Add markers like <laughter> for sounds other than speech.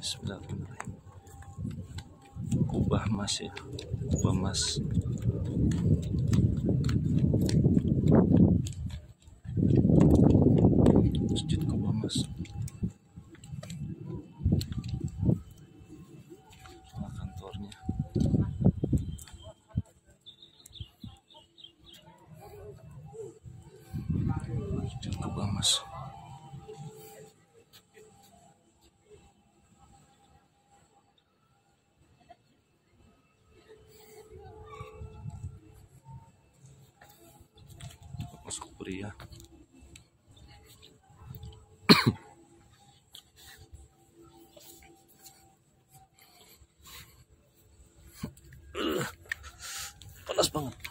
Bismillahirrahmanirrahim. Kubah mas ya. Kubah mas. Masjid kubah mas. Kantornya. Kubah mas kuliah ya. <coughs> panas banget.